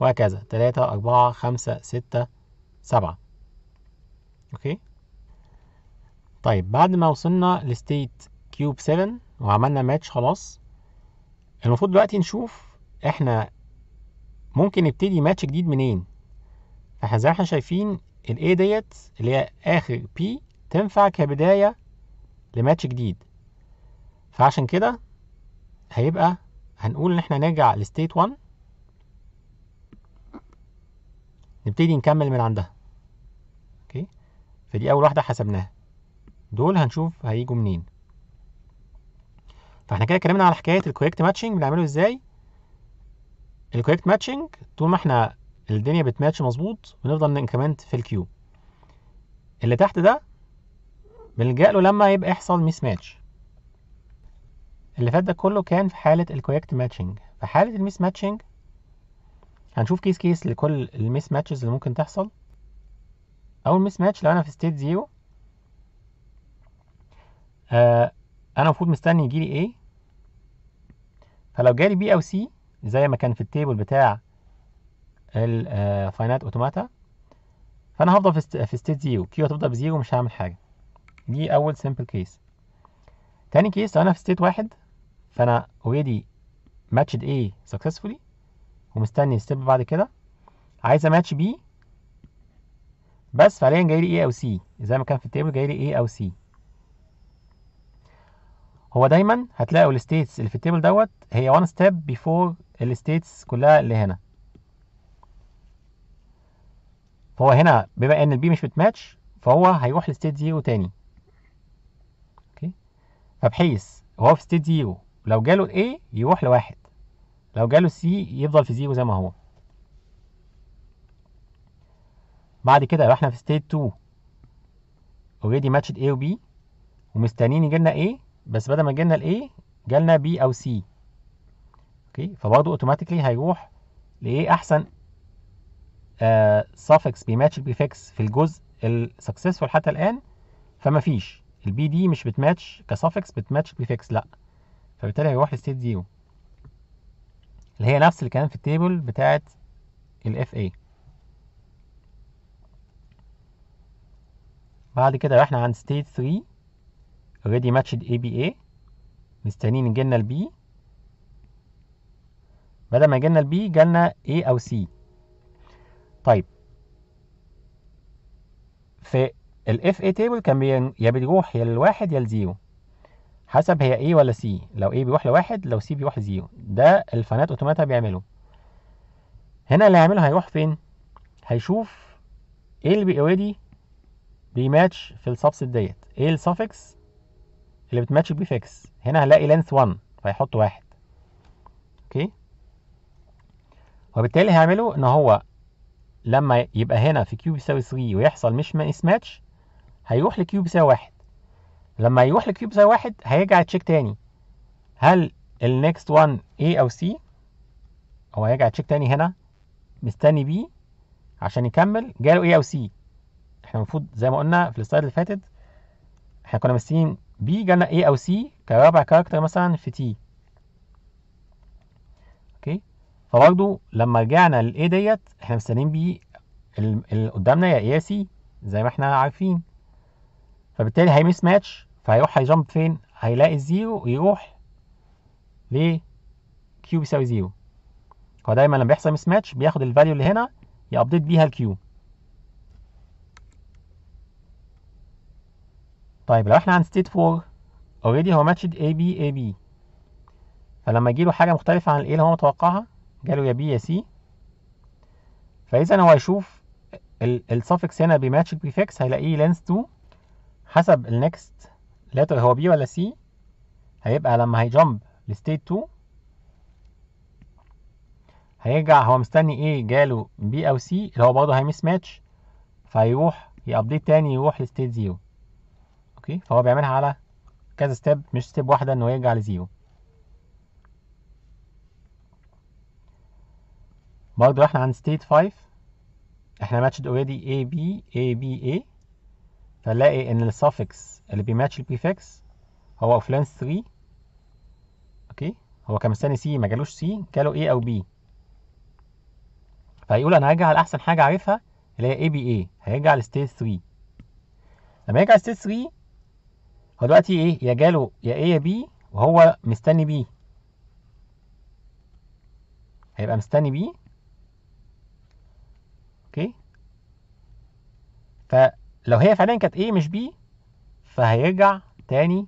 وهكذا. تلاتة أربعة خمسة ستة سبعة. أوكي؟ طيب بعد ما وصلنا ل state Q ب 7 وعملنا ماتش خلاص المفروض دلوقتي نشوف إحنا ممكن نبتدي ماتش جديد منين. فاحنا زي ما إحنا شايفين ال A ديت اللي هي آخر P تنفع كبداية لماتش جديد. فعشان كده هيبقى هنقول إن إحنا نرجع ل state 1 نبتدي نكمل من عندها. أوكي؟ فدي أول واحدة حسبناها. دول هنشوف هيجوا منين. فإحنا كده اتكلمنا على حكاية ال correct matching بنعمله إزاي؟ ال correct matching طول ما إحنا الدنيا بتماتش مظبوط بنفضل ن increment في ال Q اللي تحت ده بنلجأ له لما يبقى يحصل mismatch اللي فات ده كله كان في حالة ال correct matching في حالة ال mismatching هنشوف case case لكل ال mismatches اللي ممكن تحصل. أول mismatch لو أنا في state zero آه أنا المفروض مستني يجي لي A فلو جالي B أو C زي ما كان في ال table بتاع ال finite automata فأنا هفضل في st- في state zero Q هتفضل ب zero مش هعمل حاجة. دي أول simple case تاني case لو أنا في state واحد فانا already matched A successfully ومستني step بعد كده. عايز ا match B بس فعليا جاي لي A أو C. زي ما كان في ال table جاي لي A أو C. هو دايما هتلاقوا ال states اللي في ال table دوت هي one step before ال states كلها اللي هنا. فهو هنا بما إن ال B مش بتماتش فهو هيروح ل state zero تاني. أوكي؟ فبحيث هو في state zero لو جاله A يروح لواحد. لو جاله C يفضل في zero زي ما هو. بعد كده لو إحنا في state 2 already matched A و B ومستنيين يجيلنا A بس بدل ما جالنا ال A جالنا B أو C. أوكي فبرضه automatically هيروح لإيه أحسن آه suffix بي match ال prefix في الجزء ال successful حتى الآن فما فيش. ال B دي مش بت match ك suffix بت match prefix لأ. فبالتالي هيروح ل state zero اللي هي نفس اللي كان في ال table بتاعت ال FA بعد كده رحنا عند state 3 already matched A B A مستنيين يجيلنا ال B بدل ما يجيلنا ال B جالنا A أو C. طيب. في ال FA table كان بي- يا بيروح يا للواحد يا ل zero. حسب هي A ولا C. لو A بيروح لواحد لو C بيروح ل zero ده ال finite automata بيعمله هنا اللي هيعمله هيروح فين؟ هيشوف إيه اللي already بي match في ال subset ديت. إيه ال suffix اللي بت match ال prefix هنا هنلاقي length 1 فيحط واحد. أوكي؟ وبالتالي هيعمله إن هو لما يبقى هنا في Q بيساوي 3 ويحصل mismatch هيروح ل Q بيساوي واحد. لما يروح ل Q بيساوي واحد هيرجع check تاني. هل ال next 1 A أو C هو هيرجع check تاني هنا مستني B عشان يكمل. جاله A أو C. إحنا المفروض زي ما قلنا في ال slide اللي فاتت إحنا كنا مستنيين B جالنا A أو C كرابع character مثلا في T. أوكي؟ فبرضه لما رجعنا لل A ديت إحنا مستنيين B اللي قدامنا يا A يا C زي ما إحنا عارفين. فبالتالي هي mismatch فهيروح هي jump فين؟ هيلاقي ال zero يروح ل Q بيساوي zero. هو دايما لما بيحصل mismatch بياخد ال value اللي هنا ي update بيها ال Q طيب لو إحنا عند state 4 already هو matched A B A B فلما يجيله حاجة مختلفة عن ال A اللي هو متوقعها جاله يا B يا C فإذا هو هيشوف ال suffix هنا بي match ال prefix هيلاقيه length 2 حسب ال next letter هو B ولا C؟ هيبقى لما هي jump ل state 2 هيرجع هو مستني إيه؟ جاله B أو C اللي هو برضه هي mismatch فهيروح ي update تاني يروح ل state 0 أوكي؟ فهو بيعملها على كذا step مش step واحدة إنه يرجع ل zero برضه إحنا عند state 5 إحنا matched already A B A B A. فنلاقي إن ال suffix اللي بيماتش ال prefix هو length 3 أوكي؟ هو كان مستني C ما جالوش C جاله A أو B. فهيقول أنا هرجع لأحسن حاجة عارفها اللي هي A B A. هيرجع ل state 3 لما يرجع ل state 3 هو دلوقتي إيه؟ يا جاله يا A يا B وهو مستني B. هيبقى مستني B. أوكي؟ فلو هي فعليا كانت A مش B فهيرجع تاني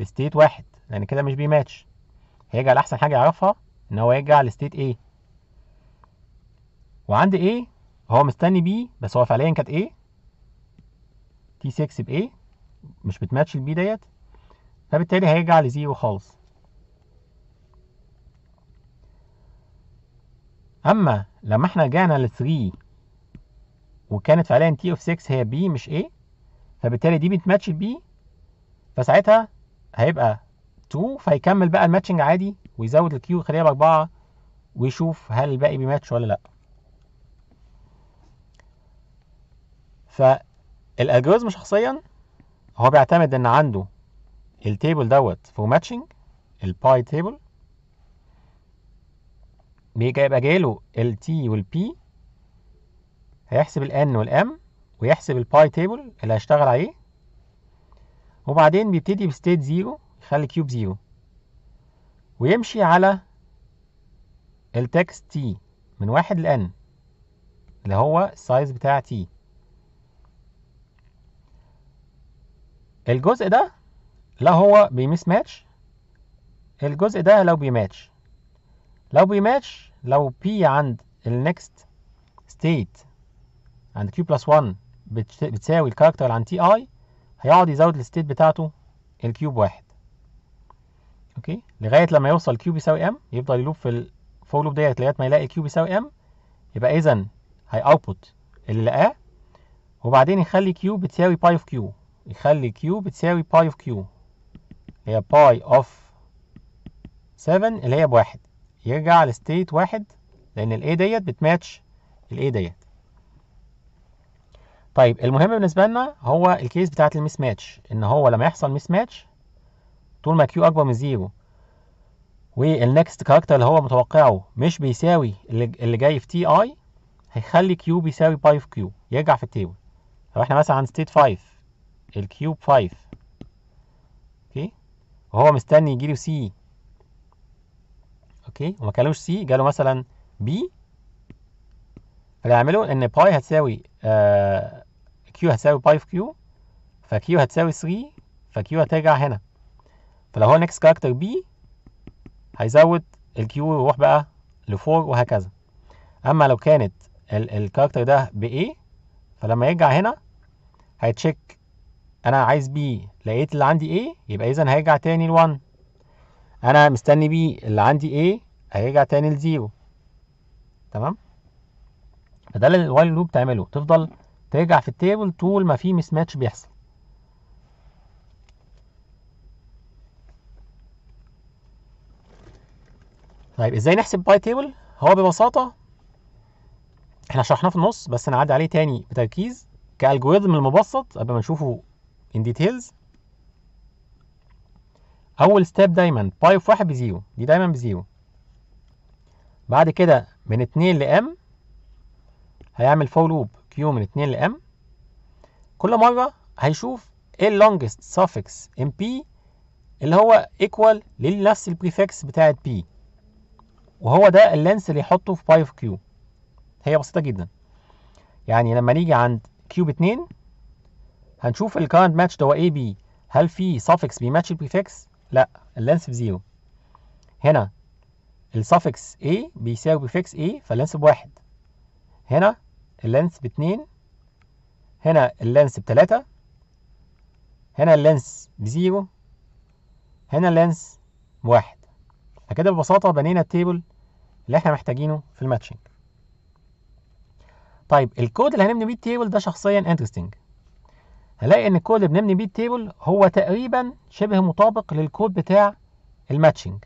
ل state واحد لأن كده مش بي ماتش هيرجع لأحسن حاجة يعرفها إن هو يرجع ل state A. وعند A هو مستني B بس هو فعليا كانت A. T6 ب A مش بت match ال B ديت. فبالتالي هيرجع ل zero خالص. أما لما إحنا رجعنا ل 3 وكانت فعليا T of 6 هي B مش A فبالتالي دي بت match ال B فساعتها هيبقى 2 فيكمل بقى ال matching عادي ويزود ال Q يخليها بأربعة ويشوف هل الباقي بيماتش ولا لأ. فال algorithm شخصيا هو بيعتمد إن عنده ال table دوت for matching ال pi table بيبقى جايله ال T وال P هيحسب ال N وال M ويحسب ال pi table اللي هيشتغل عليه. وبعدين بيبتدي ب state zero يخلي Q ب zero ويمشي على ال text T من واحد لأن اللي هو ال size بتاع T الجزء ده لا هو بي mismatch الجزء ده لو بيماتش. لو بيماتش لو بي عند النكست ستيت عند كيو بلس 1 بتساوي ال character عند T I هيقعد يزود ال state بتاعته ال Q ب واحد. أوكي؟ لغاية لما يوصل Q بيساوي M يفضل ي loop في ال for loop ديت لغاية ما يلاقي Q بيساوي M يبقى اذا هي output اللي لقاه وبعدين يخلي Q بتساوي pi of Q يخلي Q بتساوي pi of Q هي pi of 7 اللي هي بواحد. يرجع ل state واحد لأن ال A ديت بت match ال A ديت. طيب المهم بالنسبة لنا هو ال case بتاعت ال mismatch إن هو لما يحصل mismatch طول ما Q أكبر من zero وال next character اللي هو متوقعه مش بيساوي اللي, جاي في T I هيخلي Q بيساوي pi of Q يرجع في ال table. لو إحنا مثلا عند state 5 ال Q ب 5 أوكي؟ وهو مستني يجيله C أوكي؟ وما كانوش C جاله مثلا B فاللي هيعمله إن pi هتساوي آه Q هتساوي pi في Q ف Q هتساوي 3 ف Q هترجع هنا. فلو هو next character B هيزود ال Q يروح بقى ل 4 وهكذا. أما لو كانت ال character ده ب A فلما يرجع هنا هي check أنا عايز B لقيت اللي عندي A يبقى اذا هيرجع تاني ل 1 أنا مستني B اللي عندي A هيرجع تاني ل 0 تمام؟ فده اللي ال while loop تعمله. تفضل ترجع في ال table طول ما في mismatch بيحصل. طيب إزاي نحسب pi table هو ببساطة إحنا شرحناه في النص بس نعدي عليه تاني بتركيز. ك algorithm المبسط قبل ما نشوفه in details أول step دايما pi of واحد ب zero دي دايما ب zero. بعد كده من 2 ل M هيعمل for loop Q من 2 ل M كل مرة هيشوف إيه ال longest suffix ام P اللي هو equal لنفس ال prefix بتاعت P وهو ده ال length اللي يحطه في pi of Q هي بسيطة جدا. يعني لما نيجي عند Q ب 2 هنشوف ال current match ده هو A B هل في suffix بي match ال prefix لا ال length ب zero هنا ال suffix A بيساوي prefix A فال length بواحد هنا ال length باتنين هنا ال length بتلاتة هنا ال length ب zero هنا ال length بواحد. فكده ببساطة بنينا ال table اللي إحنا محتاجينه في ال matching. طيب الكود اللي هنبني بيه ال table ده شخصيا interesting هنلاقي إن الكود اللي بنبني بيه ال table هو تقريبا شبه مطابق للكود بتاع ال matching.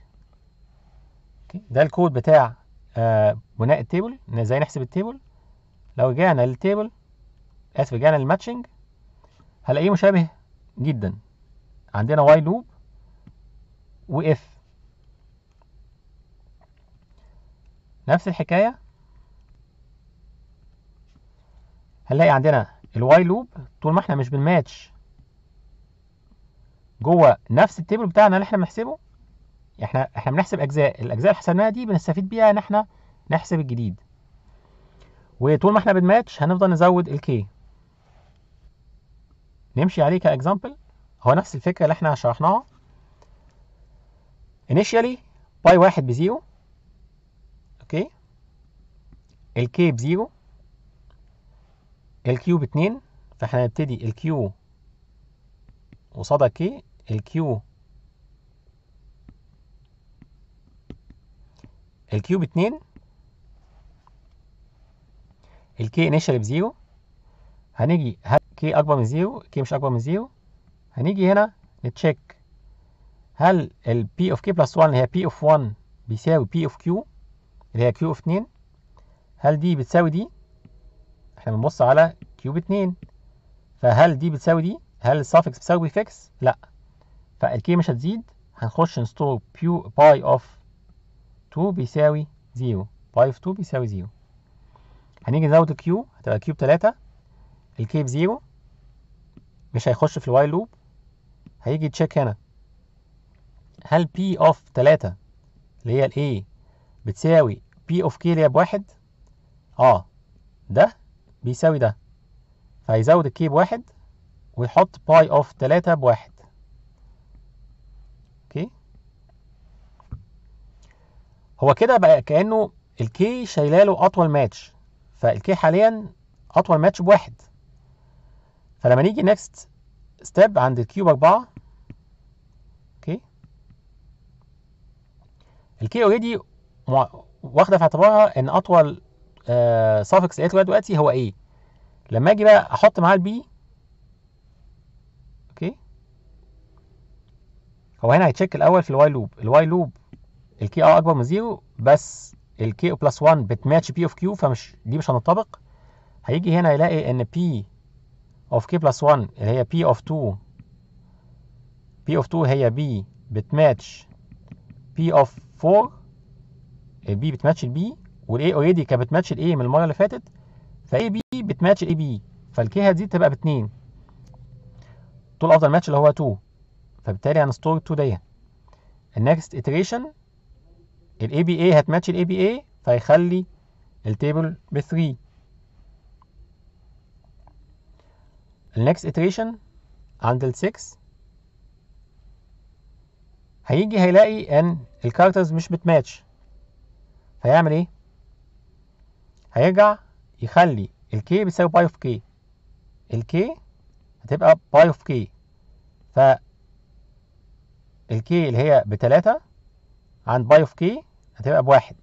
ده الكود بتاع آه بناء ال table إزاي نحسب ال table؟ لو رجعنا لل table اسف رجعنا لل matching هلاقيه مشابه جدا. عندنا while loop و if نفس الحكاية. هنلاقي عندنا ال while loop طول ما إحنا مش بنماتش. جوه نفس ال table بتاعنا اللي إحنا بنحسبه إحنا إحنا بنحسب أجزاء. الأجزاء اللي حسبناها دي بنستفيد بيها إن إحنا نحسب الجديد. وطول ما إحنا بنماتش هنفضل نزود ال K نمشي عليه ك example هو نفس الفكرة اللي إحنا شرحناها. Initially pi واحد ب zero. أوكي؟ ال K ب zero. ال Q باتنين. فاحنا هنبتدي ال Q قصادها K ال Q ال Q باتنين. ال K initial ب zero. هنيجي هل K أكبر من zero K مش أكبر من zero. هنيجي هنا ن check. هل ال P of K plus 1 اللي هي P of 1 بيساوي P of Q اللي هي Q of 2 هل دي بتساوي دي؟ إحنا بنبص على Q ب 2 فهل دي بتساوي دي؟ هل ال suffix بتساوي prefix لا. فال K مش هتزيد. هنخش ن store بيو pi of 2 بيساوي 0 pi of 2 بيساوي 0 هنيجي نزود ال Q هتبقى Q ب 3 ال K ب 0 مش هيخش في ال while loop هيجي check هنا. هل P of 3 اللي هي ال A بتساوي P of K اللي هي بواحد آه. ده بيساوي ده. فهيزود ال K بواحد ويحط pi of 3 بواحد okay هو كده بقى كأنه ال K شايلاله أطول ماتش فال K حاليا أطول ماتش بواحد. فلما نيجي next step عند ال Q بأربعة okay؟ ال K already واخدة في اعتبارها إن أطول آه suffix لقيته لغاية دلوقتي هو إيه لما أجي بقى أحط معاه ال B okay؟ هو هنا هي check الأول في ال while loop ال while loop ال K آه أكبر من zero بس ال K plus 1 بت match P of Q فمش دي مش هنطبق. هيجي هنا يلاقي إن P of K plus 1 اللي هي P of 2 P of 2 هي B بت match بي اوف 4 البي بتماتش البي والاي اوريدي كانت بت match ال A من المرة اللي فاتت. ف AB بت match AB فال K هتزيد تبقى باتنين. طول أفضل ماتش اللي هو 2 فبالتالي هن store 2 دي ال next iteration ال ABA هت match ال ABA فيخلي ال table ب 3 ال next iteration عند ال 6 هيجي هيلاقي ان ال characters مش بتماتش. فيعمل إيه؟ هيرجع يخلي ال K بيساوي pi of K ال K هتبقى pi of K ف ال K اللي هي بتلاتة عند pi of K هتبقى بواحد.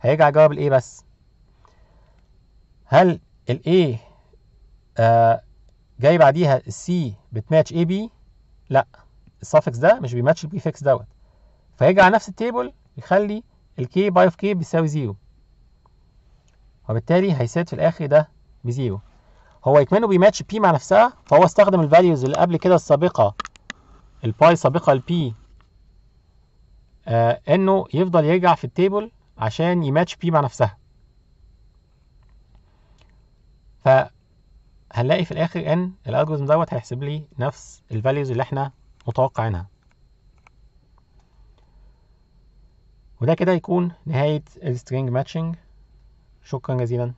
هيرجع يجاوب الايه بس. هل ال A جاي بعديها ال C بت match AB لا. ال suffix ده مش بي match ال prefix دوت. فيرجع نفس ال table يخلي ال K pi of K بيساوي zero. وبالتالي هي set في الآخر ده ب zero. هو يكمنه بي match P مع نفسها فهو استخدم ال values اللي قبل كده السابقة ال pi سابقة لبي آه إنه يفضل يرجع في ال table عشان ي match P مع نفسها. فهنلاقي في الآخر إن ال algorithm دوت هيحسب لي نفس ال values اللي إحنا متوقعينها. وده كده يكون نهاية ال string matching شكرا جزيلا.